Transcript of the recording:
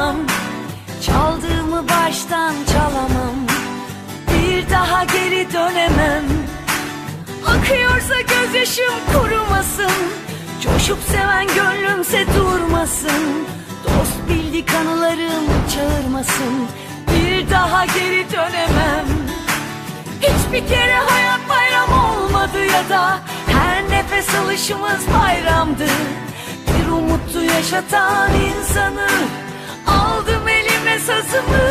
çalamam. Çaldığımı baştan çalamam. Bir daha geri dönemem. Akıyorsa gözyaşım kurumasın. Coşup seven gönlümse durmasın. Dost bildik anılarım çağırmasın. Bir daha geri dönemem. Hiçbir kere hayat bayram olmadı ya da Her nefes alışımız bayramdı. Bir umuttu yaşatan insanı It's a.